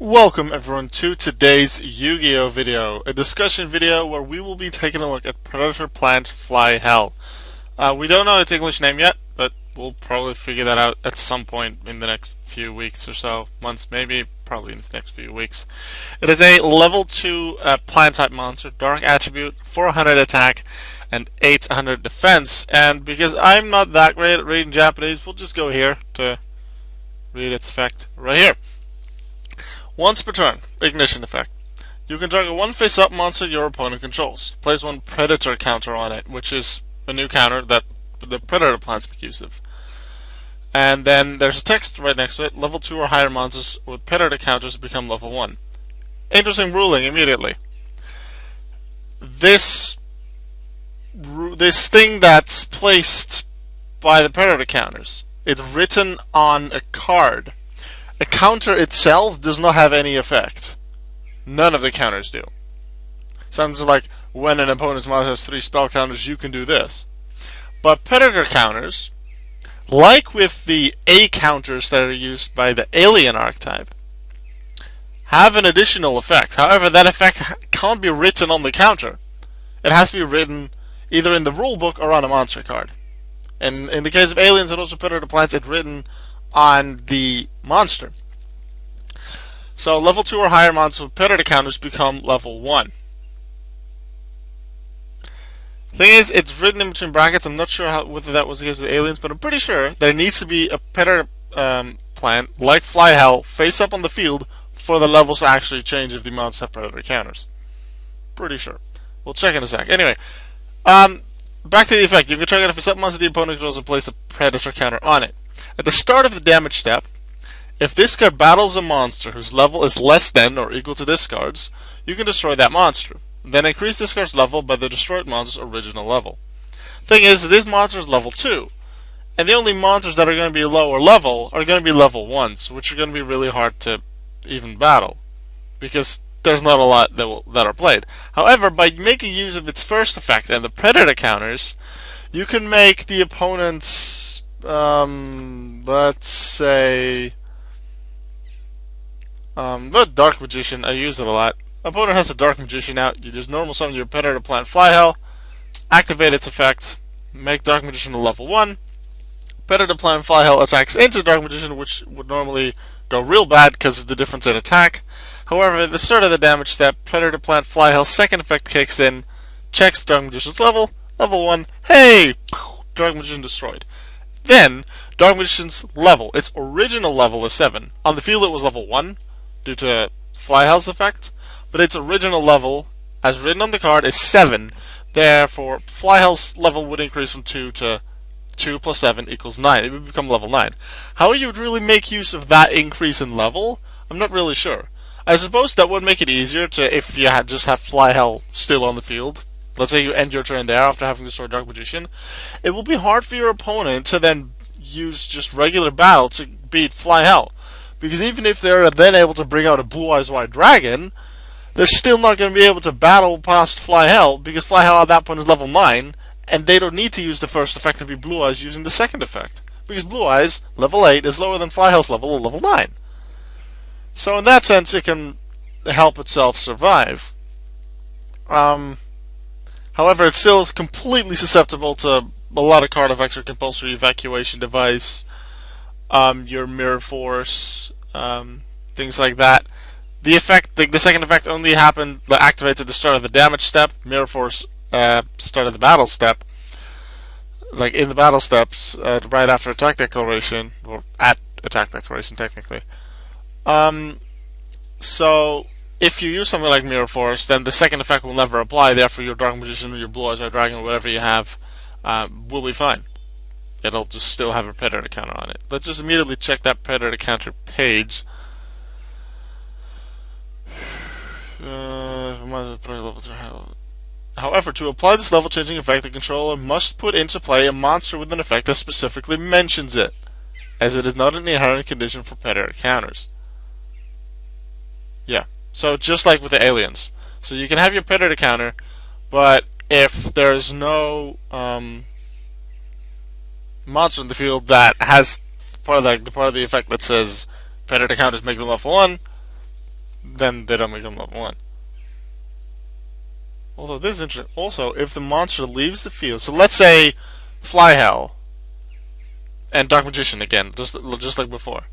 Welcome everyone to today's Yu-Gi-Oh video, a discussion video where we will be taking a look at Predator Plant Fly Hell. Uh, we don't know its English name yet, but we'll probably figure that out at some point in the next few weeks or so, months maybe, probably in the next few weeks. It is a level 2 uh, plant type monster, dark attribute, 400 attack, and 800 defense, and because I'm not that great at reading Japanese, we'll just go here to read its effect right here. Once per turn, Ignition Effect. You can target one face-up monster your opponent controls. Place one Predator counter on it, which is a new counter that the Predator plants make use of. And then there's a text right next to it. Level 2 or higher monsters with Predator counters become level 1. Interesting ruling immediately. This this thing that's placed by the Predator counters, it's written on a card a counter itself does not have any effect. None of the counters do. Something like when an opponent's monster has three spell counters, you can do this. But predator counters, like with the A counters that are used by the alien archetype, have an additional effect. However, that effect can't be written on the counter. It has to be written either in the rulebook or on a monster card. And in the case of aliens and also predator plants, it's written on the monster. So level 2 or higher monsters with predator counters become level 1. Thing is, it's written in between brackets. I'm not sure how, whether that was the case with aliens, but I'm pretty sure it needs to be a predator um, plant, like Fly Hell, face up on the field for the levels to actually change if the monster have predator counters. Pretty sure. We'll check in a sec. Anyway, um, back to the effect. You can target if a sub monster the opponent controls and place a predator counter on it. At the start of the damage step, if this card battles a monster whose level is less than or equal to this card's, you can destroy that monster. Then increase this card's level by the destroyed monster's original level. Thing is, this monster is level 2. And the only monsters that are going to be lower level are going to be level 1s, which are going to be really hard to even battle. Because there's not a lot that, will, that are played. However, by making use of its first effect and the Predator counters, you can make the opponent's um, let's say, um, the Dark Magician, I use it a lot. Opponent has a Dark Magician out, you just normal summon your Predator Plant Fly Hell, activate its effect, make Dark Magician a level 1. Predator Plant Fly Hell attacks into Dark Magician, which would normally go real bad because of the difference in attack. However, at the start of the damage step, Predator Plant Fly Hell's second effect kicks in, checks Dark Magician's level, level 1, hey! Dark Magician destroyed. Then, Dark Magician's level, its original level is 7. On the field it was level 1, due to Fly Hell's effect, but its original level, as written on the card, is 7. Therefore, Fly Hell's level would increase from 2 to 2 plus 7 equals 9. It would become level 9. How you would really make use of that increase in level, I'm not really sure. I suppose that would make it easier to if you had just have Flyhell still on the field, let's say you end your turn there after having destroyed Dark Magician, it will be hard for your opponent to then use just regular battle to beat Fly Hell. Because even if they're then able to bring out a Blue Eyes White Dragon, they're still not going to be able to battle past Fly Hell because Fly Hell at that point is level 9, and they don't need to use the first effect to be Blue Eyes using the second effect. Because Blue Eyes, level 8, is lower than Fly Hell's level, level 9. So in that sense, it can help itself survive. Um, However, it's still completely susceptible to a lot of card effects or compulsory evacuation device, um, your mirror force, um, things like that. The effect, the, the, second effect only happened, activates at the start of the damage step. Mirror force uh, start of the battle step. Like in the battle steps, uh, right after attack declaration, or at attack declaration technically. Um, so if you use something like Mirror Force, then the second effect will never apply. Therefore, your Dark Magician, or your Blue Eyes White Dragon, or whatever you have, uh, will be fine. It'll just still have a Predator counter on it. Let's just immediately check that Predator counter page. Uh, However, to apply this level changing effect, the controller must put into play a monster with an effect that specifically mentions it, as it is not an inherent condition for Predator counters. Yeah. So just like with the aliens. So you can have your predator counter, but if there's no um, monster in the field that has part of the, the part of the effect that says predator counters make them level one, then they don't make them level 1. Although this is interesting. Also, if the monster leaves the field, so let's say Fly Hell and Dark Magician again, just just like before.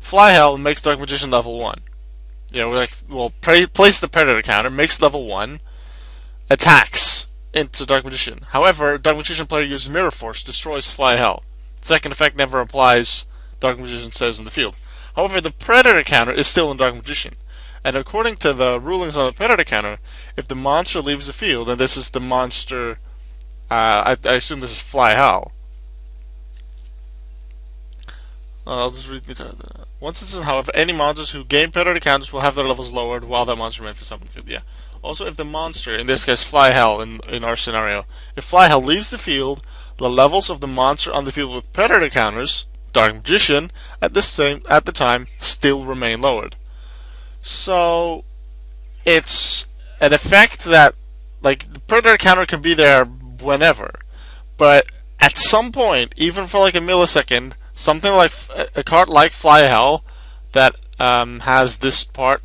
Fly Hell makes Dark Magician level 1. You know, like, well, place the Predator counter, makes level 1, attacks into Dark Magician. However, Dark Magician player uses Mirror Force, destroys Fly Hell. Second effect never applies, Dark Magician says in the field. However, the Predator counter is still in Dark Magician. And according to the rulings on the Predator counter, if the monster leaves the field, and this is the monster, uh, I, I, assume this is Fly Hell. Uh, I'll just read the. Once this is, however, any monsters who gain Predator counters will have their levels lowered while that monster remains for some field. Yeah. Also, if the monster, in this case Fly Hell in, in our scenario, if Fly Hell leaves the field, the levels of the monster on the field with Predator counters, Dark Magician, at the same at the time, still remain lowered. So, it's an effect that, like, the Predator counter can be there whenever, but at some point, even for like a millisecond, something like a card like Fly Hell that um, has this part,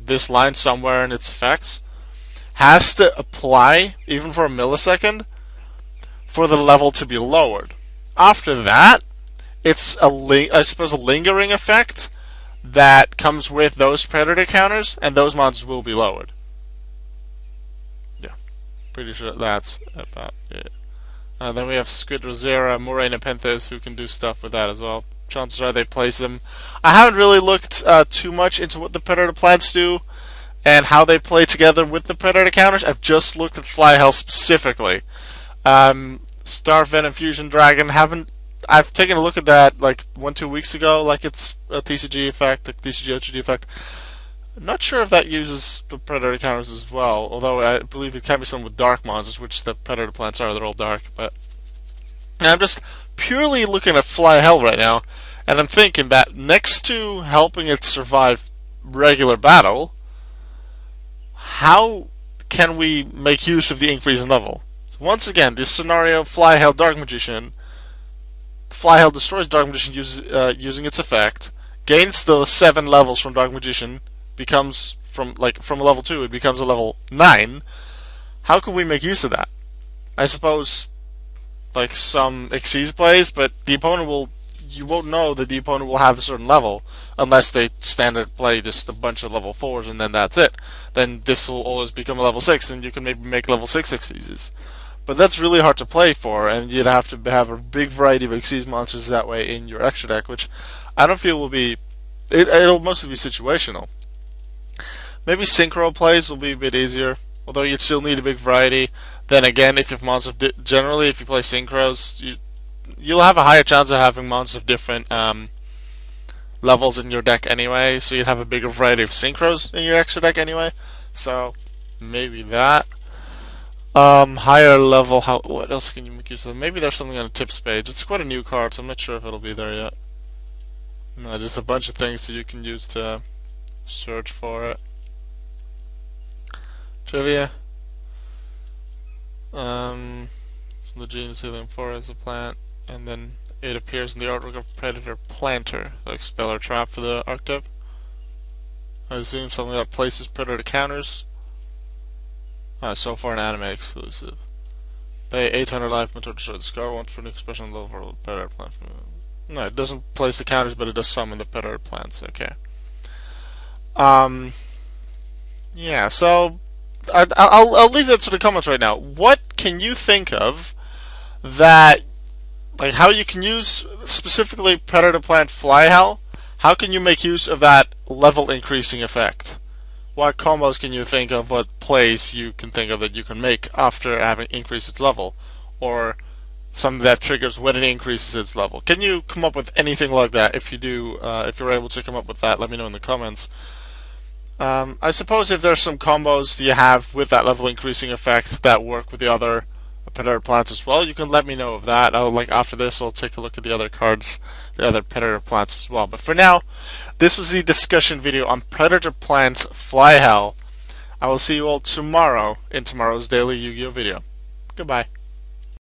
this line somewhere in its effects, has to apply, even for a millisecond, for the level to be lowered. After that, it's a I suppose a lingering effect that comes with those predator counters, and those mods will be lowered. Yeah, pretty sure that's about it. Uh, then we have Squid Drosera, Moray Nepenthes, who can do stuff with that as well. Chances are they place them. I haven't really looked uh, too much into what the predator plants do and how they play together with the Predator counters. I've just looked at Fly Hell specifically. Um, Starve Venom Fusion Dragon haven't. I've taken a look at that like one two weeks ago, like it's a TCG effect, a TCG OCG effect. I'm not sure if that uses the Predator counters as well, although I believe it can be some with dark monsters, which the Predator plants are. They're all dark, but I'm just purely looking at Fly Hell right now, and I'm thinking that next to helping it survive regular battle, how can we make use of the increase in level? So once again, this scenario, Fly Hell Dark Magician. Fly Hell destroys Dark Magician uh, using its effect, gains the seven levels from Dark Magician, becomes from like from a level two, it becomes a level nine. How can we make use of that? I suppose like some Xyz plays, but the opponent will you won't know that the opponent will have a certain level unless they standard play just a bunch of level fours and then that's it. Then this will always become a level six, and you can maybe make level six Xyzes. But that's really hard to play for, and you'd have to have a big variety of Xyz monsters that way in your extra deck, which I don't feel will be. It, it'll mostly be situational. Maybe synchro plays will be a bit easier, although you'd still need a big variety. Then again, if you have monsters, generally if you play synchros, you you'll have a higher chance of having monsters of different um, levels in your deck anyway, so you'd have a bigger variety of synchros in your extra deck anyway. So maybe that. Um, higher level. How? What else can you make use of? Maybe there's something on the tips page. It's quite a new card, so I'm not sure if it'll be there yet. No, just a bunch of things that you can use to search for it. Trivia. Um, the Gene's Healing Forest, a plant and then it appears in the artwork of Predator Planet, like spell or trap for the archetype. I assume something that places Predator counters. Uh, so far an anime exclusive. Pay 800 life to destroy the scar once for an expression level for Predator plant. No, it doesn't place the counters, but it does summon the Predator plants. Okay. Um. Yeah. So, I, will I'll leave that to the comments right now. What can you think of that like how you can use specifically predator plant fly hell? How can you make use of that level increasing effect? What combos can you think of? What plays you can think of that you can make after having increased its level? Or something that triggers when it increases its level? Can you come up with anything like that? If you do uh, if you're able to come up with that let me know in the comments um, I suppose if there's some combos you have with that level increasing effect that work with the other predator plants as well, you can let me know of that. I'll like after this I'll take a look at the other cards, the other predator plants as well. But for now, this was the discussion video on predator plants fly hell. I will see you all tomorrow in tomorrow's daily Yu-Gi-Oh video. Goodbye.